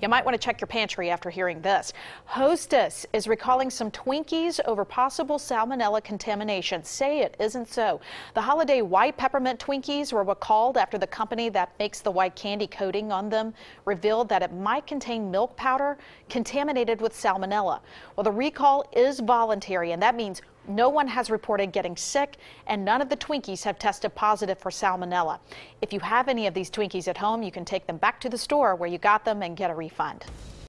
You might want to check your pantry after hearing this. Hostess is recalling some Twinkies over possible salmonella contamination. Say it isn't so. The holiday white peppermint Twinkies were recalled after the company that makes the white candy coating on them revealed that it might contain milk powder contaminated with salmonella. Well, the recall is voluntary, and that means no one has reported getting sick, and none of the Twinkies have tested positive for salmonella. If you have any of these Twinkies at home, you can take them back to the store where you got them and get a refund.